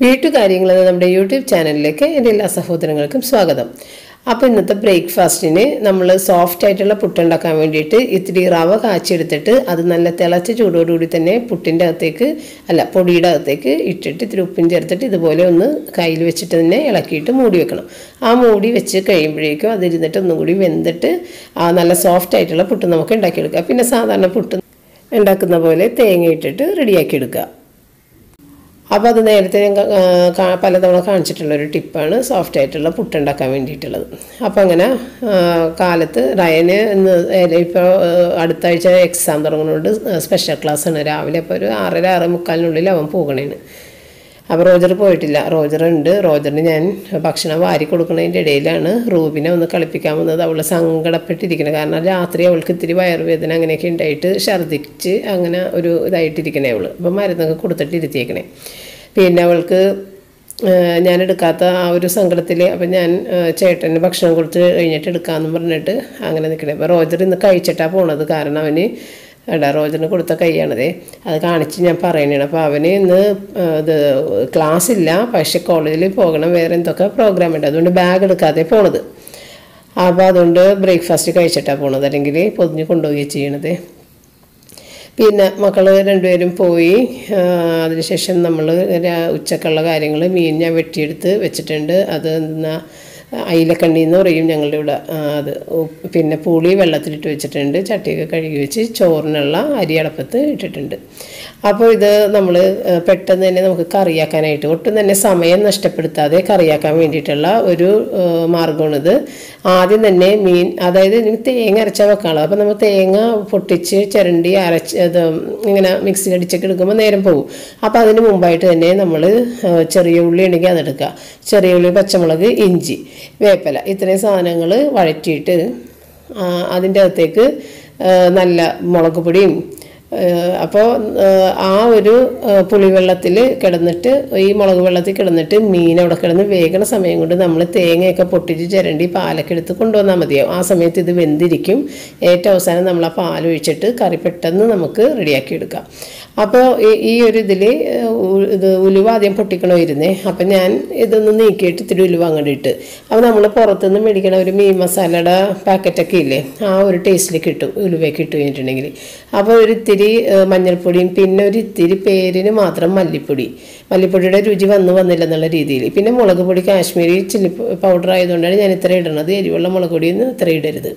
വീട്ടുകാര്യങ്ങൾ എന്ന നമ്മുടെ യൂട്യൂബ് ചാനലിലേക്ക് എന്റെ എല്ലാ സഹോദരങ്ങൾക്കും സ്വാഗതം. അപ്പോൾ ഇന്നത്തെ ബ്രേക്ക്ഫാസ്റ്റിന് നമ്മൾ സോഫ്റ്റ് ആയിട്ടുള്ള പുട്ടുണ്ടാക്കാൻ വേണ്ടിയിട്ട് ഇത്തിരി റവ കാച്ചെടുത്തിട്ട് അത് നല്ല തിളച്ച ചൂടോടുകൂടി തന്നെ പുട്ടിന്റെ അകത്തേക്ക് അല്ല പൊടിയുടെ അകത്തേക്ക് ഇട്ടിട്ട് ഇത്തിരി ഉപ്പും ചേർത്തിട്ട് ഇതുപോലെ ഒന്ന് കയ്യിൽ വെച്ചിട്ട് തന്നെ ഇളക്കിയിട്ട് മൂടി വെക്കണം. ആ മൂടി വെച്ച് കഴിയുമ്പോഴേക്കും അതിരുന്നിട്ട് ഒന്നും കൂടി വെന്തിട്ട് ആ നല്ല സോഫ്റ്റ് ആയിട്ടുള്ള പുട്ട് നമുക്ക് ഉണ്ടാക്കിയെടുക്കാം. പിന്നെ സാധാരണ പുട്ട് ഉണ്ടാക്കുന്ന പോലെ തേങ്ങ ഇട്ടിട്ട് റെഡിയാക്കി എടുക്കുക. അപ്പോൾ അത് നേരത്തെ ഞാൻ പലതവണ കാണിച്ചിട്ടുള്ള ഒരു ടിപ്പാണ് സോഫ്റ്റ് ആയിട്ടുള്ള പുട്ടുണ്ടാക്കാൻ വേണ്ടിയിട്ടുള്ളത്. അപ്പോൾ അങ്ങനെ കാലത്ത് റയന് ഇന്ന് ഇപ്പോൾ അടുത്ത ആഴ്ച എക്സാം തുടങ്ങുന്നതുകൊണ്ട് സ്പെഷ്യൽ ക്ലാസ് ആണ്. രാവിലെ അപ്പോൾ ഒരു ആറര ആറ് മുക്കാലിനുള്ളിൽ അവൻ പോകണേന്. അപ്പോൾ റോജർ പോയിട്ടില്ല. റോജർ ഉണ്ട്. റോജറിന് ഞാൻ ഭക്ഷണം വാരി കൊടുക്കുന്നതിന്റെ ഇടയിലാണ് റൂബിനെ ഒന്ന് കളിപ്പിക്കാൻ വന്നത്. അവൾ സങ്കടപ്പെട്ടിരിക്കുന്നത് കാരണം രാത്രി അവൾക്ക് ഇത്തിരി വയറുവേദന അങ്ങനെയൊക്കെ ഉണ്ടായിട്ട് ഛർദ്ദിച്ച് അങ്ങനെ ഒരു ഇതായിട്ടിരിക്കണേ അവൾ അപ്പം മരുന്നൊക്കെ കൊടുത്തിട്ട് ഇരുത്തിയേക്കണേ. പിന്നെ അവൾക്ക് ഞാൻ എടുക്കാത്ത ആ ഒരു സങ്കടത്തിൽ അപ്പം ഞാൻ ചേട്ടന് ഭക്ഷണം കൊടുത്ത് കഴിഞ്ഞിട്ട് എടുക്കാമെന്ന് പറഞ്ഞിട്ട് അങ്ങനെ നിൽക്കണേ അപ്പോൾ റോജർ ഇന്ന് കഴിച്ചിട്ടാണ് പോണത്. കാരണം അവന് എടാ റോജറിന് കൊടുത്ത കൈയാണതേ. അത് കാണിച്ച് ഞാൻ പറയണേണ്. അപ്പോൾ അവന് ഇന്ന് ഇത് ക്ലാസ് ഇല്ല. പക്ഷെ കോളേജിൽ പോകണം. വേറെ എന്തൊക്കെ പ്രോഗ്രാം ഉണ്ട്. അതുകൊണ്ട് ബാഗ് എടുക്കാതെ പോണത്. അപ്പോൾ അതുകൊണ്ട് ബ്രേക്ക്ഫാസ്റ്റ് കഴിച്ചിട്ടാണ് പോണത്. അല്ലെങ്കിൽ പൊതിഞ്ഞ് കൊണ്ടുപോവുകയാണ് ചെയ്യണത്. പിന്നെ മക്കൾ രണ്ടുപേരും പോയി. അതിനുശേഷം നമ്മൾ ഉച്ചക്കുള്ള കാര്യങ്ങൾ മീൻ ഞാൻ വെട്ടിയെടുത്ത് വെച്ചിട്ടുണ്ട്. അത് എന്നാ അയിലക്കണ്ണി എന്ന് പറയും ഞങ്ങളുടെ ഇവിടെ. അത് പിന്നെ പുളി വെള്ളത്തിലിട്ട് വെച്ചിട്ടുണ്ട്. ചട്ടിയൊക്കെ കഴുകി വെച്ച് ചോറിനുള്ള അരി അടപ്പത്ത് ഇട്ടിട്ടുണ്ട്. അപ്പോൾ ഇത് നമ്മൾ പെട്ടെന്ന് തന്നെ നമുക്ക് കറിയാക്കാനായിട്ട് ഒട്ടും തന്നെ സമയം നഷ്ടപ്പെടുത്താതെ കറിയാക്കാൻ വേണ്ടിയിട്ടുള്ള ഒരു ആ, മാർഗമാണിത്. ആദ്യം തന്നെ മീൻ അതായത് ഇതിന് തേങ്ങ അരച്ചാൽ വെക്കാനുള്ളത്. അപ്പോൾ നമ്മൾ തേങ്ങ പൊട്ടിച്ച് ചിരണ്ടി അരച്ച് അത് ഇങ്ങനെ മിക്സിയിൽ അടിച്ചൊക്കെ എടുക്കുമ്പോൾ നേരം പോകും. അപ്പോൾ അതിന് മുമ്പായിട്ട് തന്നെ നമ്മൾ ചെറിയ ഉള്ളി ഉണ്ടെങ്കിൽ അതെടുക്കുക ചെറിയ ഉള്ളി പച്ചമുളക് ഇഞ്ചി വേപ്പില ഇത്രയും സാധനങ്ങൾ വഴറ്റിയിട്ട് അതിന്റെ അകത്തേക്ക് നല്ല മുളക് പൊടിയും അപ്പോൾ ആ ഒരു പുളിവെള്ളത്തിൽ കിടന്നിട്ട് ഈ മുളക് വെള്ളത്തിൽ കിടന്നിട്ട് മീൻ അവിടെ കിടന്ന് വേഗണ സമയം കൊണ്ട് നമ്മൾ തേങ്ങയൊക്കെ പൊട്ടിച്ച് ചിരണ്ടി പാലൊക്കെ എടുത്ത് കൊണ്ടുവന്നാൽ മതിയാവും ആ സമയത്ത് ഇത് വെന്തിരിക്കും. ഏറ്റവും അവസാനം നമ്മൾ ആ പാൽ ഒഴിച്ചിട്ട് കറി പെട്ടെന്ന് നമുക്ക് റെഡിയാക്കി എടുക്കാം. അപ്പോൾ ഈ- ഒരു ഇതിൽ ഇത് ഉലുവ ആദ്യം പൊട്ടിക്കണമായിരുന്നേ. അപ്പം ഞാൻ ഇതൊന്ന് നീക്കിയിട്ട് ഇത്തിരി ഉലുവ അങ്ങോട്ട് ഇട്ട്. അപ്പോൾ നമ്മൾ പുറത്തുനിന്ന് മേടിക്കണ ഒരു മീൻ മസാലയുടെ പാക്കറ്റൊക്കെ ഇല്ലേ ആ ഒരു ടേസ്റ്റിൽ കിട്ടും ഉലുവയൊക്കെ ഇട്ട് കഴിഞ്ഞിട്ടുണ്ടെങ്കിൽ അപ്പോൾ ഒരു ഇത്തിരി മഞ്ഞൾപ്പൊടിയും പിന്നെ ഒരു ഇത്തിരി പേരിന് മാത്രം മല്ലിപ്പൊടി. മല്ലിപ്പൊടിയുടെ രുചി വന്നു വന്നില്ല എന്നുള്ള രീതിയിൽ പിന്നെ മുളക് പൊടി കാശ്മീരി ചില്ലി പൗഡർ ആയതുകൊണ്ടാണ് ഞാൻ ഇത്ര ഇടുന്നത് എരിവുള്ള മുളക് പൊടിയൊന്നും ഇത്ര ഇടരുത്.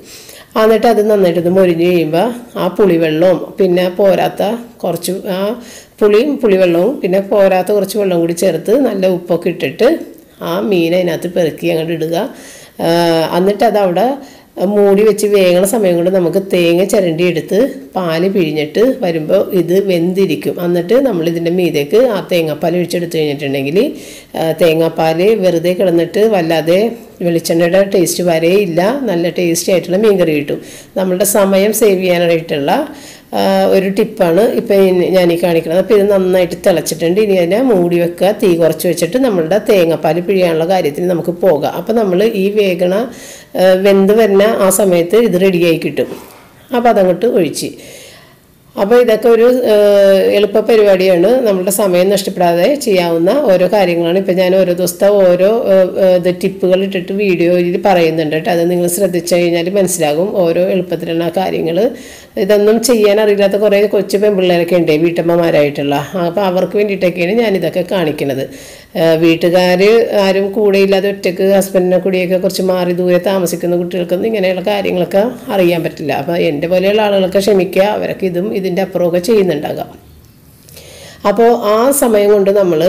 എന്നിട്ട് അത് നന്നായിട്ടൊന്ന് മൊരിഞ്ഞ് കഴിയുമ്പോൾ ആ പുളിവെള്ളവും പിന്നെ പോരാത്ത കുറച്ച് ആ പുളിയും പുളിവെള്ളവും പിന്നെ പോരാത്ത കുറച്ച് വെള്ളം കൂടി ചേർത്ത് നല്ല ഉപ്പൊക്കെ ഇട്ടിട്ട് ആ മീൻ അതിനകത്ത് പെറുക്കി അങ്ങോട്ട് ഇടുക. എന്നിട്ട് അതവിടെ മൂടി വെച്ച് വേങ്ങണ സമയം കൊണ്ട് നമുക്ക് തേങ്ങ ചിരണ്ടി എടുത്ത് പാൽ പിഴിഞ്ഞിട്ട് വരുമ്പോൾ ഇത് വെന്തിരിക്കും. എന്നിട്ട് നമ്മൾ ഇതിന്റെ മീതേക്ക് ആ തേങ്ങാപ്പാൽ ഒഴിച്ചെടുത്ത് കഴിഞ്ഞിട്ടുണ്ടെങ്കിൽ തേങ്ങാപ്പാൽ വെറുതെ കിടന്നിട്ട് വല്ലാതെ വെളിച്ചെണ്ണയുടെ ടേസ്റ്റ് വരെയില്ല നല്ല ടേസ്റ്റി ആയിട്ടുള്ള മീൻകറി കിട്ടും. നമ്മളുടെ സമയം സേവ് ചെയ്യാനായിട്ടുള്ള ഒരു ടിപ്പാണ് ഇപ്പം ഞാൻ ഈ കാണിക്കുന്നത് അപ്പോൾ ഇത് നന്നായിട്ട് തിളച്ചിട്ടുണ്ട്. ഇനി അതിനെ മൂടി വെക്കുക. തീ കുറച്ച് വെച്ചിട്ട് നമ്മളുടെ തേങ്ങാപ്പാൽ പിഴിയാനുള്ള കാര്യത്തിന് നമുക്ക് പോകാം. അപ്പോൾ നമ്മൾ ഈ വേഗണ വെന്ത് വരുന്ന ആ സമയത്ത് ഇത് റെഡിയായി കിട്ടും. അപ്പോൾ അതങ്ങോട്ട് ഒഴിച്ച്. അപ്പോൾ ഇതൊക്കെ ഒരു എളുപ്പ പരിപാടിയാണ്. നമ്മുടെ സമയം നഷ്ടപ്പെടാതെ ചെയ്യാവുന്ന ഓരോ കാര്യങ്ങളാണ്. ഇപ്പം ഞാൻ ഓരോ ദിവസത്തെ ഓരോ ഇത് ടിപ്പുകൾ ഇട്ടിട്ട് വീഡിയോയിൽ പറയുന്നുണ്ട് കേട്ടോ. അത് നിങ്ങൾ ശ്രദ്ധിച്ചു കഴിഞ്ഞാൽ മനസ്സിലാകും ഓരോ എളുപ്പത്തിലുള്ള കാര്യങ്ങൾ ഇതൊന്നും ചെയ്യാൻ അറിയില്ലാത്ത കുറേ കൊച്ചു പെൺപിള്ളേരൊക്കെ ഉണ്ട് വീട്ടമ്മമാരായിട്ടുള്ള. അപ്പോൾ അവർക്ക് വേണ്ടിയിട്ടൊക്കെയാണ് ഞാനിതൊക്കെ കാണിക്കുന്നത് വീട്ടുകാർ ആരും കൂടെ ഇല്ലാതെ ഒറ്റയ്ക്ക് ഹസ്ബൻഡിനെ കൂടിയൊക്കെ കുറച്ച് മാറി ദൂരെ താമസിക്കുന്ന കുട്ടികൾക്കൊന്നും ഇങ്ങനെയുള്ള കാര്യങ്ങളൊക്കെ അറിയാൻ പറ്റില്ല. അപ്പോൾ എന്റെ പോലെയുള്ള ആളുകളൊക്കെ ക്ഷമിക്കുക. അവരൊക്കെ ഇതും ഇതിന്റെ അപ്പുറമൊക്കെ ചെയ്യുന്നുണ്ടാകാം. അപ്പോൾ ആ സമയം കൊണ്ട് നമ്മൾ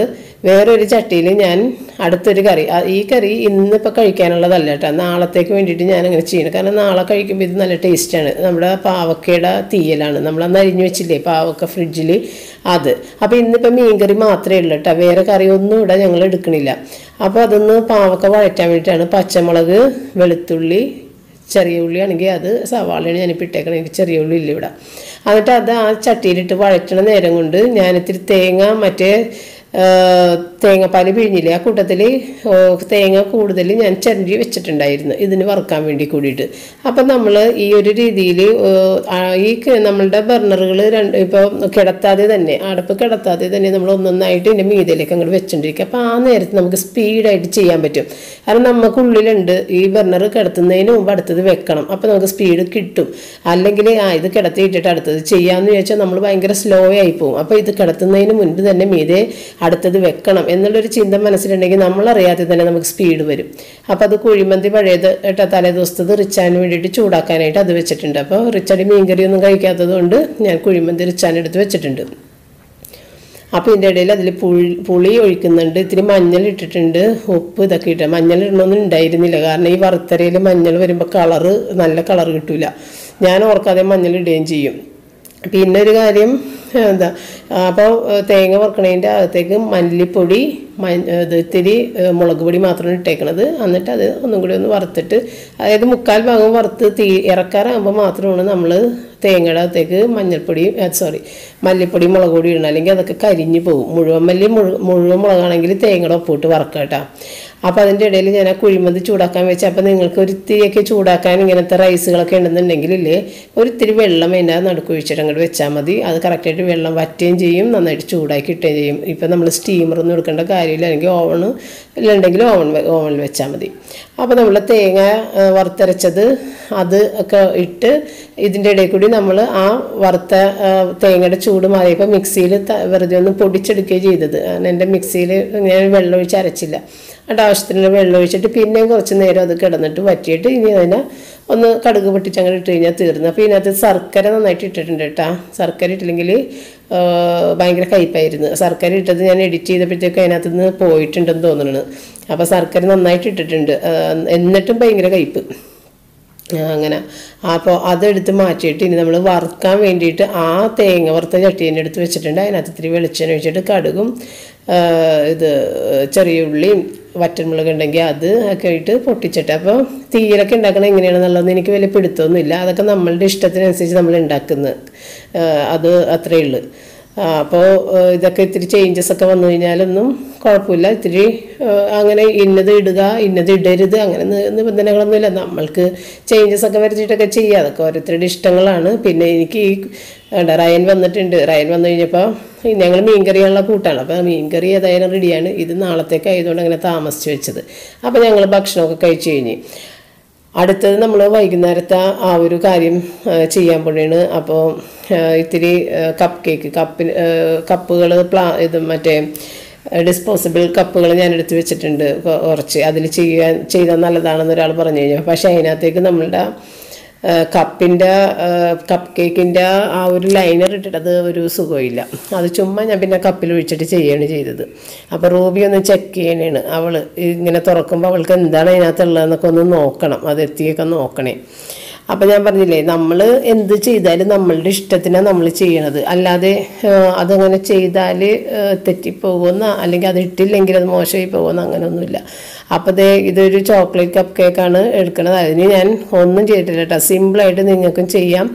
വേറൊരു ചട്ടിയിൽ ഞാൻ അടുത്തൊരു കറി ഈ കറി ഇന്നിപ്പോൾ കഴിക്കാനുള്ളതല്ല കേട്ടോ. നാളത്തേക്ക് വേണ്ടിയിട്ട് ഞാൻ അങ്ങനെ ചെയ്യണം. കാരണം നാളെ കഴിക്കുമ്പോൾ ഇത് നല്ല ടേസ്റ്റാണ്. നമ്മുടെ പാവക്കയുടെ തീയലാണ്. നമ്മൾ അന്ന് അരിഞ്ഞു വെച്ചില്ലേ പാവക്ക ഫ്രിഡ്ജിൽ അത്. അപ്പോൾ ഇന്നിപ്പോൾ മീൻകറി മാത്രമേ ഉള്ളൂ കേട്ടോ. വേറെ കറി ഒന്നും ഇവിടെ ഞങ്ങൾ എടുക്കണില്ല. അപ്പോൾ അതൊന്ന് പാവക്ക വഴറ്റാൻ വേണ്ടിയിട്ടാണ്. പച്ചമുളക് വെളുത്തുള്ളി ചെറിയ ഉള്ളി ആണെങ്കിൽ അത് സവാളയാണ് ഞാനിപ്പോൾ ഇട്ടേക്കണം. എനിക്ക് ചെറിയ ഉള്ളി ഇല്ല ഇവിടെ. എന്നിട്ട് അത് ആ ചട്ടിയിലിട്ട് വഴറ്റണ നേരം കൊണ്ട് ഞാനിത്തിരി തേങ്ങ മറ്റേ തേങ്ങാപ്പാൽ പിഴിഞ്ഞില്ലേ? ആ കൂട്ടത്തിൽ തേങ്ങ കൂടുതൽ ഞാൻ ചിരണ്ടി വെച്ചിട്ടുണ്ടായിരുന്നു. ഇതിന് വറുക്കാൻ വേണ്ടി കൂടിയിട്ട്. അപ്പം നമ്മൾ ഈ ഒരു രീതിയിൽ ഈ നമ്മളുടെ ബർണറുകൾ രണ്ട് ഇപ്പോൾ കിടത്താതെ തന്നെ അടപ്പ് കിടത്താതെ തന്നെ നമ്മൾ ഒന്നൊന്നായിട്ട് ഇതിന്റെ മീതയിലേക്ക് അങ്ങോട്ട് വെച്ചിട്ടിരിക്കുക അപ്പോൾ ആ നേരത്ത് നമുക്ക് സ്പീഡായിട്ട് ചെയ്യാൻ പറ്റും. കാരണം നമുക്കുള്ളിലുണ്ട് ഈ ബർണർ കിടത്തുന്നതിന് മുമ്പ് അടുത്തത് വെക്കണം. അപ്പോൾ നമുക്ക് സ്പീഡ് കിട്ടും. അല്ലെങ്കിൽ ആ ഇത് കിടത്തിയിട്ടിട്ട് അടുത്തത് ചെയ്യാമെന്ന് ചോദിച്ചാൽ നമ്മൾ ഭയങ്കര സ്ലോ ആയി പോകും അപ്പോൾ ഇത് കിടത്തുന്നതിന് മുൻപ് തന്നെ മീതെ അടുത്തത് വെക്കണം എന്നുള്ളൊരു ചിന്ത മനസ്സിലുണ്ടെങ്കിൽ നമ്മളറിയാതെ തന്നെ നമുക്ക് സ്പീഡ് വരും. അപ്പോൾ അത് കുഴിമന്തി പഴയത് ഇട്ട തലേ ദിവസത്തത് റിച്ചാൻ വേണ്ടിയിട്ട് ചൂടാക്കാനായിട്ട് അത് വെച്ചിട്ടുണ്ട്. അപ്പോൾ റിച്ചടി മീൻകറി ഒന്നും കഴിക്കാത്തത് കൊണ്ട് ഞാൻ കുഴിമന്തി റിച്ചാൻ എടുത്ത് വെച്ചിട്ടുണ്ട്. അപ്പോൾ ഇതിന്റെ ഇടയിൽ അതിൽ പുളി പുളി ഒഴിക്കുന്നുണ്ട്. ഇത്തിരി മഞ്ഞൾ ഇട്ടിട്ടുണ്ട്. ഉപ്പ് ഇതൊക്കെ ഇട്ട്. മഞ്ഞൾ ഇടണമെന്നും ഉണ്ടായിരുന്നില്ല. കാരണം ഈ വറുത്തരയിൽ മഞ്ഞൾ വരുമ്പോൾ കളറ് നല്ല കളർ കിട്ടില്ല ഞാൻ ഓർക്കാതെ മഞ്ഞൾ ഇടുകയും ചെയ്യും. പിന്നെ ഒരു കാര്യം എന്താ? അപ്പോൾ തേങ്ങ വറുക്കണതിന്റെ അകത്തേക്ക് മല്ലിപ്പൊടി ഇത് ഇത്തിരി മുളക് പൊടി മാത്രമാണ് ഇട്ടേക്കണത്. എന്നിട്ട് അത് ഒന്നും കൂടി ഒന്ന് വറുത്തിട്ട് അതായത് മുക്കാൽ ഭാഗം വറുത്ത് തീ ഇറക്കാറാകുമ്പോൾ മാത്രമാണ് നമ്മൾ തേങ്ങയുടെ അകത്തേക്ക് മഞ്ഞൾപ്പൊടി സോറി മല്ലിപ്പൊടി മുളക് പൊടി ഇടണം അല്ലെങ്കിൽ അതൊക്കെ കരിഞ്ഞു പോകും. മുഴുവൻ മല്ലി മുഴു- മുഴുവൻ മുളകാണെങ്കിൽ തേങ്ങയുടെ ഒപ്പിട്ട് വറക്കാം കേട്ടോ. അപ്പോൾ അതിന്റെ ഇടയിൽ ഞാൻ ആ കുഴിമന്തി ചൂടാക്കാൻ വെച്ച് അപ്പോൾ നിങ്ങൾക്ക് ഒരു ഇത്തിരിയൊക്കെ ചൂടാക്കാൻ ഇങ്ങനത്തെ റൈസുകളൊക്കെ ഉണ്ടെന്നുണ്ടെങ്കിൽ ഇല്ലേ ഒരു ഇത്തിരി വെള്ളം അതിന്റെ നടുക്ക് ഒഴിച്ചിട്ട് അങ്ങോട്ട് വെച്ചാൽ മതി. അത് കറക്റ്റായിട്ട് വെള്ളം വറ്റുകയും ചെയ്യും നന്നായിട്ട് ചൂടാക്കി ഇട്ടുകയും ചെയ്യും. ഇപ്പം നമ്മൾ സ്റ്റീമറൊന്നും എടുക്കേണ്ട കാര്യമില്ല. അല്ലെങ്കിൽ ഓവൺ ഇല്ലെങ്കിൽ ഓവൺ ഓവണിൽ വെച്ചാൽ മതി. അപ്പോൾ നമ്മൾ തേങ്ങ വറുത്തരച്ചത് അത് ഒക്കെ ഇട്ട് ഇതിന്റെ ഇടയിൽ കൂടി നമ്മൾ ആ വറുത്ത തേങ്ങയുടെ ചൂട് മാറിയപ്പോൾ മിക്സിയിൽ വെറുതെ ഒന്ന് പൊടിച്ചെടുക്കുകയും ചെയ്തത്. എന്റെ മിക്സിയിൽ ഞാൻ വെള്ളം ഒഴിച്ച് അരച്ചില്ല. എന്നിട്ട് ആവശ്യത്തിന് വെള്ളം ഒഴിച്ചിട്ട് പിന്നെയും കുറച്ച് നേരം അത് കിടന്നിട്ട് വറ്റിയിട്ട് ഇനി അതിനെ ഒന്ന് കടുക് പൊട്ടിച്ച് അങ്ങനെ ഇട്ട് കഴിഞ്ഞാൽ തീർന്നു. അപ്പോൾ ഇതിനകത്ത് ശർക്കര നന്നായിട്ട് ഇട്ടിട്ടുണ്ട് കേട്ടോ. ശർക്കര ഇട്ടില്ലെങ്കിൽ ഭയങ്കര കയ്പായിരുന്നു. ശർക്കര ഇട്ടത് ഞാൻ എഡിറ്റ് ചെയ്തപ്പോഴത്തേക്കും അതിനകത്ത് നിന്ന് പോയിട്ടുണ്ടെന്ന് തോന്നുന്നു അപ്പോൾ ശർക്കര നന്നായിട്ട് ഇട്ടിട്ടുണ്ട്. എന്നിട്ടും ഭയങ്കര കയ്പ്പ്. ആ, അങ്ങനെ. അപ്പോൾ അതെടുത്ത് മാറ്റിയിട്ട് ഇനി നമ്മൾ വറുക്കാൻ വേണ്ടിയിട്ട് ആ തേങ്ങ വറുത്ത ചട്ടീന്റെ എടുത്ത് വെച്ചിട്ടുണ്ട്. അതിനകത്ത് ഇത്തിരി വെളിച്ചെണ്ണ ഒഴിച്ചിട്ട് കടുകും ഇത് ചെറിയ ഉള്ളിയും വറ്റൻമുളക് ഉണ്ടെങ്കിൽ അത് ഒക്കെ ഇട്ട് പൊട്ടിച്ചിട്ട്. അപ്പോൾ തീയിലൊക്കെ ഉണ്ടാക്കണം എങ്ങനെയാണെന്നുള്ളതെന്ന് എനിക്ക് വലിയ പിടുത്തമൊന്നുമില്ല. അതൊക്കെ നമ്മളുടെ ഇഷ്ടത്തിനനുസരിച്ച് നമ്മൾ ഉണ്ടാക്കുന്നത് അത് അത്രയേ ഉള്ളൂ. അപ്പോൾ ഇതൊക്കെ ഇത്തിരി ചേഞ്ചസ് ഒക്കെ വന്നു കഴിഞ്ഞാലൊന്നും കുഴപ്പമില്ല. ഇത്തിരി അങ്ങനെ ഇന്നത് ഇടുക ഇന്നത് ഇടരുത് അങ്ങനെ നിബന്ധനകളൊന്നുമില്ല. നമ്മൾക്ക് ചേഞ്ചസ് ഒക്കെ വരുത്തിയിട്ടൊക്കെ ചെയ്യുക അതൊക്കെ ഓരോരുത്തരുടെ ഇഷ്ടങ്ങളാണ്. പിന്നെ എനിക്ക് ഈ വേണ്ട റയൻ വന്നിട്ടുണ്ട്. റയൻ വന്നു കഴിഞ്ഞപ്പോൾ ഞങ്ങൾ മീൻകറിയുള്ള കൂട്ടാണ്. അപ്പോൾ മീൻകറി ഏതായാലും റെഡിയാണ് ഇത് നാളത്തേക്ക് ആയതുകൊണ്ട് അങ്ങനെ താമസിച്ചു വെച്ചത്. അപ്പോൾ ഞങ്ങൾ ഭക്ഷണമൊക്കെ കഴിച്ചു കഴിഞ്ഞ്. അടുത്തത് നമ്മൾ വൈകുന്നേരത്തെ ആ ഒരു കാര്യം ചെയ്യാൻ പോണേണ്. അപ്പോൾ ഇത്തിരി കപ്പ് കേക്ക് കപ്പിൽ കപ്പുകൾ പ്ലാ ഇത് മറ്റേ ഡിസ്പോസിബിൾ കപ്പുകൾ ഞാൻ എടുത്ത് വെച്ചിട്ടുണ്ട്. കുറച്ച്. അതിൽ ചെയ്യാൻ ചെയ്താൽ നല്ലതാണെന്ന് ഒരാൾ പറഞ്ഞു കഴിഞ്ഞു. പക്ഷേ അതിനകത്തേക്ക് നമ്മളുടെ കപ്പിന്റെ കപ്പ് കേക്കിന്റെ ആ ഒരു ലൈനർ ഇട്ടിട്ട് അത് ഒരു സുഖമില്ല. അത് ചുമ്മാ ഞാൻ പിന്നെ കപ്പിൽ ഒഴിച്ചിട്ട് ചെയ്യുകയാണ് ചെയ്തത്. അപ്പോൾ റൂബി ഒന്ന് ചെക്ക് ചെയ്യണേണ്. അവൾ ഇങ്ങനെ തുറക്കുമ്പോൾ അവൾക്ക് എന്താണ് അതിനകത്തുള്ളതെന്നൊക്കെ ഒന്ന് നോക്കണം. അത് എത്തിയൊക്കെ നോക്കണേ. അപ്പം ഞാൻ പറഞ്ഞില്ലേ നമ്മൾ എന്ത് ചെയ്താലും നമ്മളുടെ ഇഷ്ടത്തിനാണ് നമ്മൾ ചെയ്യണത്. അല്ലാതെ അതങ്ങനെ ചെയ്താൽ തെറ്റിപ്പോകുമെന്ന അല്ലെങ്കിൽ അത് ഇട്ടില്ലെങ്കിൽ അത് മോശമായി പോകുമെന്ന് അങ്ങനെയൊന്നുമില്ല അപ്പോൾ ദേ ഇതൊരു ചോക്ലേറ്റ് കപ്പ് കേക്കാണ് എടുക്കുന്നത് അതിന് ഞാൻ ഒന്നും ചെയ്തിട്ടില്ല കേട്ടോ സിമ്പിളായിട്ട് നിങ്ങൾക്കും ചെയ്യാം.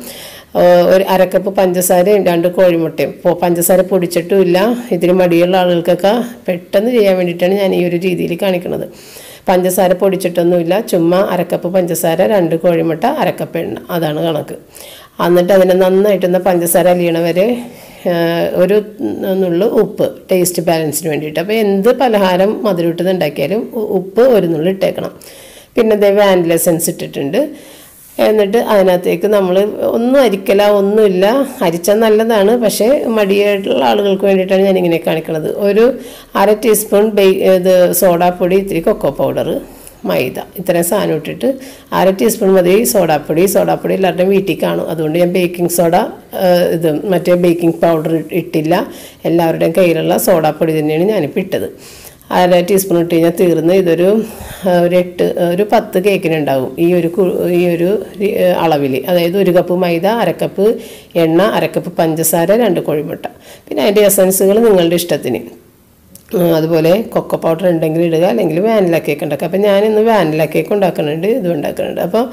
ഒരു അരക്കപ്പ് പഞ്ചസാരയും രണ്ട് കോഴിമുട്ടയും. ഇപ്പോൾ പഞ്ചസാര പൊടിച്ചിട്ടുമില്ല. ഇതിന് മടിയുള്ള ആളുകൾക്കൊക്കെ പെട്ടെന്ന് ചെയ്യാൻ വേണ്ടിയിട്ടാണ് ഞാൻ ഈ ഒരു രീതിയിൽ കാണിക്കുന്നത് പഞ്ചസാര പൊടിച്ചിട്ടൊന്നുമില്ല. ചുമ്മാ അരക്കപ്പ് പഞ്ചസാര രണ്ട് കോഴിമുട്ട അരക്കപ്പ് എണ്ണ. അതാണ് കണക്ക്. എന്നിട്ട് അതിനെ നന്നായിട്ടൊന്ന് പഞ്ചസാര അലിയണ വരെ ആ, ഒരു നുള്ളു ഉപ്പ് ടേസ്റ്റ് ബാലൻസിന് വേണ്ടിയിട്ട്. അപ്പോൾ എന്ത് പലഹാരം മധുരമിട്ടത് ഉണ്ടാക്കിയാലും ഉപ്പ് ഒരു നുള്ളു ഇട്ടേക്കണം. പിന്നെ ദേ വാനില എസൻസ് ഇട്ടിട്ടുണ്ട്. എന്നിട്ട് അതിനകത്തേക്ക് നമ്മൾ ഒന്നും അരിക്കല ഒന്നുമില്ല. അരിച്ചാൽ നല്ലതാണ്. പക്ഷേ മടിയായിട്ടുള്ള ആളുകൾക്ക് വേണ്ടിയിട്ടാണ് ഞാൻ ഇങ്ങനെ കാണിക്കുന്നത് ഒരു അര ടീസ്പൂൺ ബേ ഇത് സോഡാപ്പൊടി ഇത്തിരി കൊക്കോ പൗഡർ മൈദ. ഇത്രയും സാധനം ഇട്ടിട്ട് അര ടീസ്പൂൺ മതി. സോഡാപ്പൊടി സോഡാപ്പൊടി എല്ലാവരുടെയും വീട്ടിൽ കാണും. അതുകൊണ്ട് ഞാൻ ബേക്കിംഗ് സോഡ ഇത് മറ്റേ ബേക്കിംഗ് പൗഡർ ഇട്ടില്ല. എല്ലാവരുടെയും കയ്യിലുള്ള സോഡാപ്പൊടി തന്നെയാണ് ഞാനിപ്പോൾ ഇട്ടത്. അര ടീസ്പൂൺ ഇട്ട് കഴിഞ്ഞാൽ തീർന്ന് ഇതൊരു ഒരു എട്ട് ഒരു പത്ത് കേക്കിനുണ്ടാവും ഈ ഒരു ഈ ഒരു അളവിൽ അതായത് ഒരു കപ്പ് മൈദ അരക്കപ്പ് എണ്ണ അരക്കപ്പ് പഞ്ചസാര രണ്ട് കോഴിമുട്ട. പിന്നെ അതിന്റെ എസൻസുകൾ നിങ്ങളുടെ ഇഷ്ടത്തിന്. അതുപോലെ കൊക്കോ പൗഡർ ഉണ്ടെങ്കിൽ ഇടുക അല്ലെങ്കിൽ വാനില കേക്ക് ഉണ്ടാക്കുക. അപ്പോൾ ഞാനിന്ന് വാനില കേക്ക് ഉണ്ടാക്കുന്നുണ്ട് ഇത് ഉണ്ടാക്കുന്നുണ്ട്. അപ്പോൾ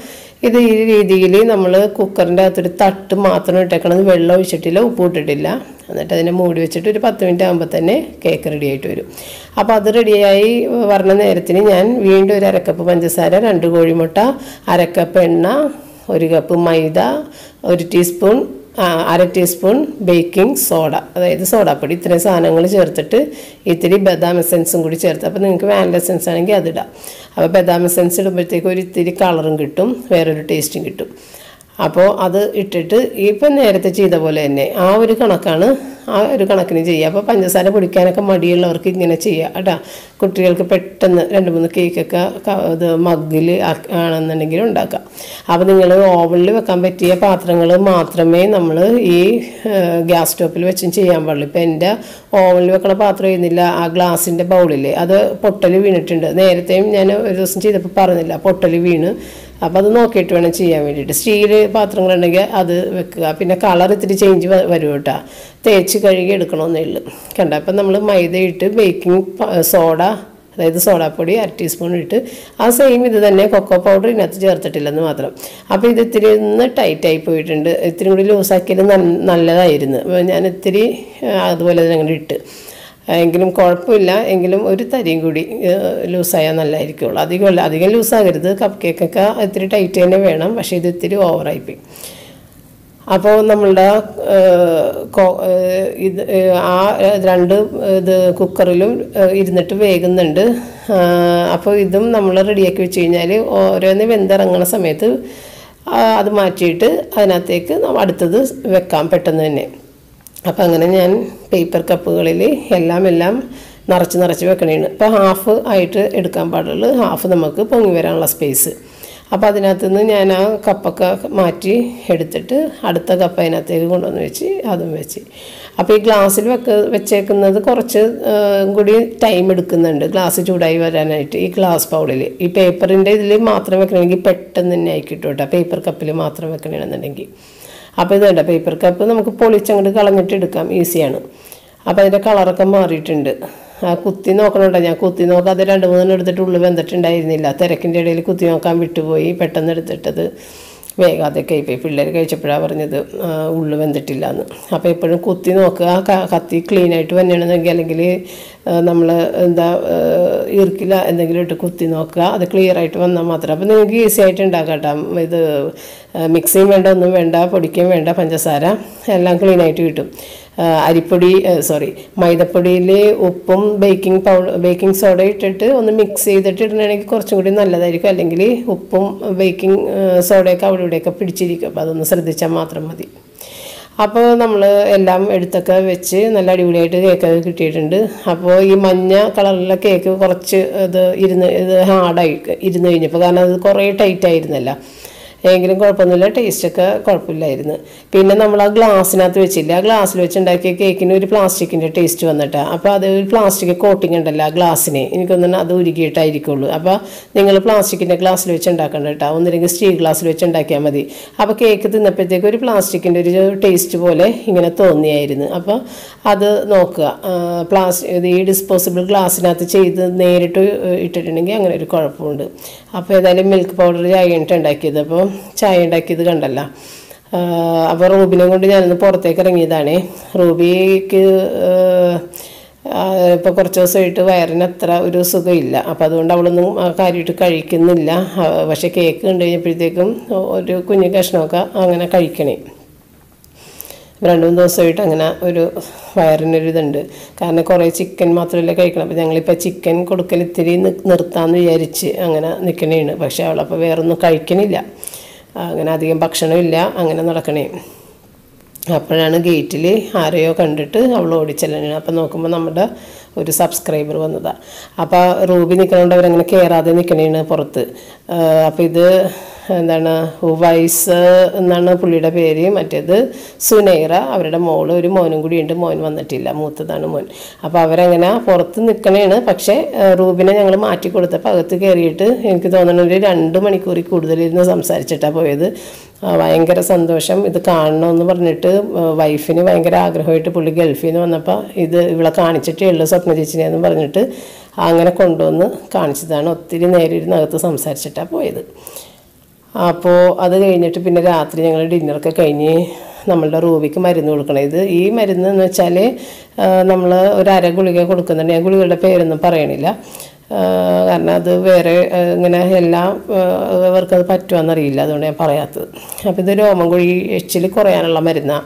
ഇത് ഈ രീതിയിൽ നമ്മൾ കുക്കറിന്റെ അകത്തൊരു തട്ട് മാത്രം ഇട്ടേക്കണത് വെള്ളം ഒഴിച്ചിട്ടില്ല ഉപ്പ് ഇട്ടിട്ടില്ല. എന്നിട്ട് അതിനെ മൂടി വെച്ചിട്ട് ഒരു പത്ത് മിനിറ്റ് ആകുമ്പോൾ തന്നെ കേക്ക് റെഡി ആയിട്ട് വരും. അപ്പോൾ അത് റെഡിയായി വരണ നേരത്തിന് ഞാൻ വീണ്ടും ഒരു അരക്കപ്പ് പഞ്ചസാര രണ്ട് കോഴിമുട്ട അരക്കപ്പ് എണ്ണ ഒരു കപ്പ് മൈദ ഒരു ടീസ്പൂൺ അര ടീസ്പൂൺ ബേക്കിംഗ് സോഡ. അതായത് സോഡാപ്പൊടി. ഇത്രയും സാധനങ്ങൾ ചേർത്തിട്ട് ഇത്തിരി ബദാം എസെൻസും കൂടി ചേർത്ത്. അപ്പോൾ നിങ്ങൾക്ക് വാനില എസെൻസ് ആണെങ്കിൽ അതിടാം അപ്പോൾ ബദാം എസെൻസ് ഇടുമ്പോഴത്തേക്ക് ഒരു ഇത്തിരി കളറും കിട്ടും. വേറൊരു ടേസ്റ്റും കിട്ടും. അപ്പോൾ അത് ഇട്ടിട്ട് ഇപ്പം നേരത്തെ ചെയ്ത പോലെ തന്നെ ആ ഒരു കണക്കാണ് ആ ഒരു കണക്കിന് ചെയ്യുക. അപ്പോൾ പഞ്ചസാര പൊടിക്കാനൊക്കെ മടിയുള്ളവർക്ക് ഇങ്ങനെ ചെയ്യുക കേട്ടോ. കുട്ടികൾക്ക് പെട്ടെന്ന് രണ്ട് മൂന്ന് കേക്കൊക്കെ ഇത് മഗ്ഗിൽ ആണെന്നുണ്ടെങ്കിൽ ഉണ്ടാക്കാം അപ്പോൾ നിങ്ങൾ ഓവനിൽ വെക്കാൻ പറ്റിയ പാത്രങ്ങൾ മാത്രമേ നമ്മൾ ഈ ഗ്യാസ് സ്റ്റോപ്പിൽ വെച്ചും ചെയ്യാൻ പാടുള്ളൂ. ഇപ്പം എന്റെ ഓവനിൽ വെക്കണ പാത്രം ചെയ്യുന്നില്ല. ആ ഗ്ലാസിന്റെ ബൗളില്ലേ അത് പൊട്ടൽ വീണിട്ടുണ്ട്. നേരത്തെയും ഞാൻ ഒരു ദിവസം ചെയ്തപ്പോൾ പറഞ്ഞില്ല പൊട്ടൽ വീണ്. അപ്പോൾ അത് നോക്കിയിട്ട് വേണം ചെയ്യാൻ വേണ്ടിയിട്ട്. സ്റ്റീൽ പാത്രങ്ങളുണ്ടെങ്കിൽ അത് വെക്കുക. പിന്നെ കളർ ഇത്തിരി ചേഞ്ച് വരും കേട്ടോ. തേച്ച് കഴുകി എടുക്കണമെന്നേ ഉള്ളൂ. കണ്ട? അപ്പം നമ്മൾ മൈദ ഇട്ട് ബേക്കിംഗ് സോഡ അതായത് സോഡാപ്പൊടി അര ടീസ്പൂൺ ഇട്ട് ആ സെയിം ഇത് തന്നെ കൊക്കോ പൗഡർ ഇതിനകത്ത് ചേർത്തിട്ടില്ലെന്ന് മാത്രം. അപ്പോൾ ഇത് ഇത്തിരി ഒന്ന് ടൈറ്റായി പോയിട്ടുണ്ട്. ഇത്തിരി കൂടി ലൂസാക്കിയാൽ നല്ലതായിരുന്നു. ഞാൻ ഇത്തിരി അതുപോലെ തന്നെ അങ്ങോട്ട് ഇട്ട്. എങ്കിലും കുഴപ്പമില്ല. എങ്കിലും ഒരു തരിയും കൂടി ലൂസായാൽ നല്ലതായിരിക്കുള്ളൂ അധികമല്ല അധികം ലൂസാകരുത് കപ്പ് കേക്കൊക്കെ ഇത്തിരി ടൈറ്റ് തന്നെ വേണം. പക്ഷേ ഇത് ഇത്തിരി ഓവറായിപ്പോയി അപ്പോൾ നമ്മളുടെ ഇത് ആ രണ്ട് ഇത് കുക്കറിലും ഇരുന്നിട്ട് വേകുന്നുണ്ട്. അപ്പോൾ ഇതും നമ്മൾ റെഡിയാക്കി വെച്ച് കഴിഞ്ഞാൽ ഓരോന്ന് വെന്തിറങ്ങുന്ന സമയത്ത് അത് മാറ്റിയിട്ട് അതിനകത്തേക്ക് അടുത്തത് വെക്കാം പെട്ടെന്ന് തന്നെ. അപ്പം അങ്ങനെ ഞാൻ പേപ്പർ കപ്പുകളിൽ എല്ലാം എല്ലാം നിറച്ച് നിറച്ച് വെക്കണേണ്. ഇപ്പോൾ ഹാഫ് ആയിട്ട് എടുക്കാൻ പാടുള്ളൂ. ഹാഫ് നമുക്ക് പൊങ്ങി വരാനുള്ള സ്പേസ്. അപ്പോൾ അതിനകത്ത് നിന്ന് ഞാൻ ആ കപ്പൊക്കെ മാറ്റി എടുത്തിട്ട് അടുത്ത കപ്പ് അതിനകത്തേക്ക് കൊണ്ടുവന്ന് വെച്ച് അതും വെച്ച്. അപ്പോൾ ഈ ഗ്ലാസ്സിൽ വെക്ക വെച്ചേക്കുന്നത് കുറച്ച് കൂടി ടൈം എടുക്കുന്നുണ്ട്. ഗ്ലാസ് ചൂടായി വരാനായിട്ട് ഈ ഗ്ലാസ് പൗളിൽ ഈ പേപ്പറിന്റെ ഇതിൽ മാത്രം വെക്കണമെങ്കിൽ പെട്ടെന്ന് തന്നെ ആയി കിട്ടും കേട്ടോ. പേപ്പർ കപ്പിൽ മാത്രം വെക്കണമെന്നുണ്ടെങ്കിൽ അപ്പോൾ ഇത് വേണ്ട പേപ്പർ കപ്പ് നമുക്ക് പൊളിച്ചങ്ങോട്ട് കളഞ്ഞിട്ട് എടുക്കാം. ഈസിയാണ് അപ്പോൾ അതിന്റെ കളറൊക്കെ മാറിയിട്ടുണ്ട്. ആ കുത്തി നോക്കണുണ്ടോ? ഞാൻ കുത്തി നോക്കാതെ രണ്ട് മൂന്നെണ്ണം എടുത്തിട്ട് ഉള്ളു വെന്തിട്ടുണ്ടായിരുന്നില്ല. തിരക്കിന്റെ ഇടയിൽ കുത്തി നോക്കാൻ വിട്ടുപോയി പെട്ടെന്ന് എടുത്തിട്ടത് വേഗാതൊക്കെ ആയിപ്പോയി പിള്ളേർ കഴിച്ചപ്പോഴാണ് പറഞ്ഞത് ഉള്ളു വെന്തിട്ടില്ല എന്ന് അപ്പോൾ എപ്പോഴും കുത്തി നോക്കുക. കത്തി ക്ലീൻ ആയിട്ട് തന്നെയാണെന്നെങ്കിൽ അല്ലെങ്കിൽ നമ്മൾ എന്താ ഈർക്കില്ല എന്തെങ്കിലും ഇട്ട് കുത്തി നോക്കുക. അത് ക്ലിയർ ആയിട്ട് വന്നാൽ മാത്രം. അപ്പോൾ നിങ്ങൾക്ക് ഈസി ആയിട്ട് ഉണ്ടാക്കാം ഇത് മിക്സിയും വേണ്ട ഒന്നും വേണ്ട പൊടിക്കുകയും വേണ്ട പഞ്ചസാര എല്ലാം ക്ലീൻ ആയിട്ട് കിട്ടും. അരിപ്പൊടി സോറി മൈദപ്പൊടിയിൽ ഉപ്പും ബേക്കിംഗ് പൗഡർ ബേക്കിംഗ് സോഡ ഇട്ടിട്ട് ഒന്ന് മിക്സ് ചെയ്തിട്ട് ഇടണമെങ്കിൽ കുറച്ചും കൂടി നല്ലതായിരിക്കും. അല്ലെങ്കിൽ ഉപ്പും ബേക്കിംഗ് സോഡയൊക്കെ അവിടെ ഇവിടെയൊക്കെ പിടിച്ചിരിക്കും. അപ്പോൾ അതൊന്ന് ശ്രദ്ധിച്ചാൽ മാത്രം മതി. അപ്പോൾ നമ്മൾ എല്ലാം എടുത്തൊക്കെ വെച്ച് നല്ല അടിപൊളിയായിട്ട് കേക്കൊക്കെ കിട്ടിയിട്ടുണ്ട്. അപ്പോൾ ഈ മഞ്ഞ കളറിലെ കേക്ക് കുറച്ച് ഇത് ഇരുന്ന് ഇത് ഹാർഡായി ഇരുന്ന് കഴിഞ്ഞപ്പോൾ കാരണം അത് കുറേ ടൈറ്റ് ആയിരുന്നല്ലോ. എങ്കിലും കുഴപ്പമൊന്നുമില്ല ടേസ്റ്റൊക്കെ കുഴപ്പമില്ലായിരുന്നു. പിന്നെ നമ്മൾ ആ ഗ്ലാസ്സിനകത്ത് വെച്ചില്ല ആ ഗ്ലാസ്സിൽ വെച്ചുണ്ടാക്കിയ കേക്കിന് ഒരു പ്ലാസ്റ്റിക്കിന്റെ ടേസ്റ്റ് വന്നിട്ട്. അപ്പോൾ അത് ഒരു പ്ലാസ്റ്റിക് കോട്ടിംഗ് ഉണ്ടല്ലോ ആ ഗ്ലാസ്സിന് എനിക്കൊന്നും അത് ഉരുകിയിട്ടായിരിക്കുള്ളൂ. അപ്പോൾ നിങ്ങൾ പ്ലാസ്റ്റിക്കിന്റെ ഗ്ലാസ്സിൽ വെച്ച് ഉണ്ടാക്കണ്ട കേട്ടോ. ഒന്നില്ലെങ്കിൽ സ്റ്റീൽ ഗ്ലാസ്സിൽ വെച്ച് ഉണ്ടാക്കിയാൽ മതി. അപ്പോൾ കേക്ക് തിന്നപ്പോഴത്തേക്ക് ഒരു പ്ലാസ്റ്റിക്കിന്റെ ഒരു ടേസ്റ്റ് പോലെ ഇങ്ങനെ തോന്നിയായിരുന്നു. അപ്പോൾ അത് നോക്കുക. പ്ലാസ് ഈ ഡിസ്പോസിബിൾ ഗ്ലാസ്സിനകത്ത് ചെയ്ത് നേരിട്ട് ഇട്ടിട്ടുണ്ടെങ്കിൽ അങ്ങനെ ഒരു കുഴപ്പമുണ്ട്. അപ്പോൾ ഏതായാലും മിൽക്ക് പൗഡർ ചായ ഉണ്ടാക്കിയത്. അപ്പോൾ ചായ ഉണ്ടാക്കിയത് കണ്ടല്ല. അപ്പോൾ റൂബിനെ കൊണ്ട് ഞാനൊന്ന് പുറത്തേക്ക് ഇറങ്ങിയതാണേ. റൂബിക്ക് ഇപ്പോൾ കുറച്ച് ദിവസമായിട്ട് വയറിന് അത്ര ഒരു സുഖമില്ല. അപ്പോൾ അതുകൊണ്ട് അവളൊന്നും കാര്യമായിട്ട് കഴിക്കുന്നില്ല. പക്ഷേ കേക്ക് കണ്ടു കഴിഞ്ഞപ്പോഴത്തേക്കും ഒരു കുഞ്ഞു കഷ്ണമൊക്കെ അങ്ങനെ കഴിക്കണേ. രണ്ട് മൂന്ന് ദിവസമായിട്ട് അങ്ങനെ ഒരു വയറിനൊരു ഇതുണ്ട്. കാരണം കുറേ ചിക്കൻ മാത്രമല്ലേ കഴിക്കണം. അപ്പോൾ ഞങ്ങളിപ്പോൾ ചിക്കൻ കൊടുക്കൽ ഇത്തിരി നിർത്താമെന്ന് വിചാരിച്ച് അങ്ങനെ നിൽക്കണേണ് പക്ഷേ അവളപ്പോൾ വേറൊന്നും കഴിക്കണില്ല. അങ്ങനെ അധികം ഭക്ഷണമില്ല അങ്ങനെ നടക്കണേ. അപ്പോഴാണ് ഗേറ്റിൽ ആരെയോ കണ്ടിട്ട് അവൾ ഓടിച്ചെല്ലണേ അപ്പോൾ നോക്കുമ്പോൾ നമ്മുടെ ഒരു സബ്സ്ക്രൈബർ വന്നതാണ് അപ്പോൾ റൂബി നിൽക്കണോണ്ട് അവരങ്ങനെ കയറാതെ നിൽക്കണേണ് പുറത്ത്. അപ്പോൾ ഇത് എന്താണ് ഉവൈസ് എന്നാണ് പുള്ളിയുടെ പേര് മറ്റേത് സുനൈറ. അവരുടെ മോൾ ഒരു മോനും കൂടി ഉണ്ട് മോൻ വന്നിട്ടില്ല മൂത്തതാണ് മോൻ. അപ്പോൾ അവരങ്ങനെ പുറത്ത് നിൽക്കണേണ് പക്ഷേ റൂബിനെ ഞങ്ങൾ മാറ്റി കൊടുത്തപ്പോൾ അകത്ത് കയറിയിട്ട് എനിക്ക് തോന്നുന്നു ഒരു രണ്ട് മണിക്കൂറിൽ കൂടുതലിരുന്ന് സംസാരിച്ചിട്ടാണ് പോയത്. ഭയങ്കര സന്തോഷം. ഇത് കാണണമെന്ന് പറഞ്ഞിട്ട് വൈഫിന് ഭയങ്കര ആഗ്രഹമായിട്ട് പുള്ളി ഗൾഫിൽ നിന്ന് വന്നപ്പോൾ ഇത് ഇവിടെ കാണിച്ചിട്ടേ ഉള്ളൂ സ്വപ്ന എന്ന് പറഞ്ഞിട്ട്. അങ്ങനെ കൊണ്ടുവന്ന് കാണിച്ചതാണ്. ഒത്തിരി നേരം ഇരുന്നകത്ത് സംസാരിച്ചിട്ടാണ് പോയത്. അപ്പോൾ അത് കഴിഞ്ഞിട്ട് പിന്നെ രാത്രി ഞങ്ങൾ ഡിന്നറൊക്കെ കഴിഞ്ഞ് നമ്മളുടെ റൂബിക്ക് മരുന്ന് കൊടുക്കണം. ഇത് ഈ മരുന്ന് എന്ന് വെച്ചാൽ നമ്മൾ ഒരു അര ഗുളിക കൊടുക്കുന്നുണ്ട്. ഞാൻ ഗുളികയുടെ പേരൊന്നും പറയണില്ല. കാരണം അത് വേറെ ഇങ്ങനെ എല്ലാം അവർക്കത് അത് പറ്റുമെന്നറിയില്ല അതുകൊണ്ട് ഞാൻ പറയാത്തത്. അപ്പോൾ ഇത് രോമം കുഴി എച്ചിൽ കുറയാനുള്ള മരുന്നാണ്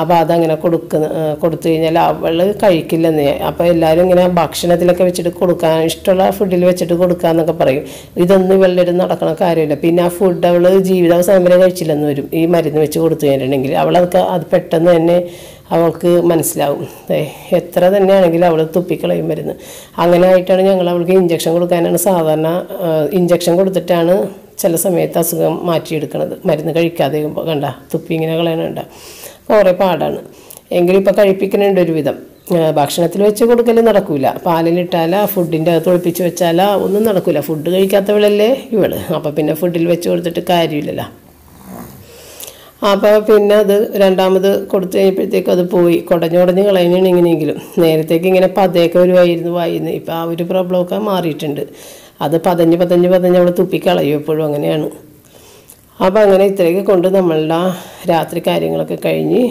അപ്പോൾ അതങ്ങനെ കൊടുക്കുന്ന കൊടുത്തു കഴിഞ്ഞാൽ അവൾ കഴിക്കില്ലെന്ന്. അപ്പോൾ എല്ലാവരും ഇങ്ങനെ ഭക്ഷണത്തിലൊക്കെ വെച്ചിട്ട് കൊടുക്കാൻ ഇഷ്ടമുള്ള ഫുഡിൽ വെച്ചിട്ട് കൊടുക്കുക എന്നൊക്കെ പറയും. ഇതൊന്നും ഇവളുടെ നടക്കണ കാര്യമില്ല. പിന്നെ ആ ഫുഡ് അവൾ ജീവിതാവസാനം വരെ കഴിച്ചില്ലെന്ന് വരും. ഈ മരുന്ന് വെച്ച് കൊടുത്തു കഴിഞ്ഞിട്ടുണ്ടെങ്കിൽ അവളൊക്കെ അത് പെട്ടെന്ന് തന്നെ അവൾക്ക് മനസ്സിലാവും. എത്ര തന്നെയാണെങ്കിലും അവൾ തുപ്പിക്കളയും മരുന്ന്. അങ്ങനെ ആയിട്ടാണ് ഞങ്ങൾ അവൾക്ക് ഇഞ്ചക്ഷൻ കൊടുക്കാനാണ് സാധാരണ ഇഞ്ചക്ഷൻ കൊടുത്തിട്ടാണ് ചില സമയത്ത് അസുഖം മാറ്റിയെടുക്കുന്നത് മരുന്ന് കഴിക്കാതെ കണ്ട തുപ്പി ഇങ്ങനെ കളയണുണ്ട കുറേ പാടാണ്. എങ്കിലും ഇപ്പോൾ കഴിപ്പിക്കുന്നുണ്ട് ഒരുവിധം. ഭക്ഷണത്തിൽ വെച്ച് കൊടുക്കൽ നടക്കൂല. പാലിലിട്ടാലോ ഫുഡിന്റെ അകത്ത് ഒളിപ്പിച്ച് വെച്ചാലാ ഒന്നും നടക്കില്ല ഫുഡ് കഴിക്കാത്തവളല്ലേ ഇവൾ. അപ്പോൾ പിന്നെ ഫുഡിൽ വെച്ച് കൊടുത്തിട്ട് കാര്യമില്ലല്ലോ. അപ്പോൾ പിന്നെ അത് രണ്ടാമത് കൊടുത്തു കഴിഞ്ഞപ്പോഴത്തേക്കും അത് പോയി. കുടഞ്ഞുടഞ്ഞ് കളയുന്നതാണ് എങ്ങനെയെങ്കിലും. നേരത്തേക്ക് ഇങ്ങനെ പതയൊക്കെ വരുമായിരുന്നു വായിന്ന്. ഇപ്പോൾ ആ ഒരു പ്രോബ്ലമൊക്കെ മാറിയിട്ടുണ്ട്. അത് പതഞ്ഞ് പതഞ്ഞ് പതഞ്ഞ് അവൾ തുപ്പിക്കളയും എപ്പോഴും അങ്ങനെയാണ്. അപ്പോൾ അങ്ങനെ ഇത്രയൊക്കെ കൊണ്ട് നമ്മളുടെ രാത്രി കാര്യങ്ങളൊക്കെ കഴിഞ്ഞ്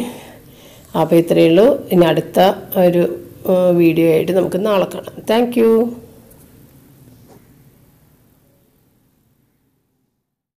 അപ്പോൾ ഇത്രയേ ഉള്ളൂ. ഇനി അടുത്ത ഒരു വീഡിയോ ആയിട്ട് നമുക്ക് നാളെ കാണാം. താങ്ക്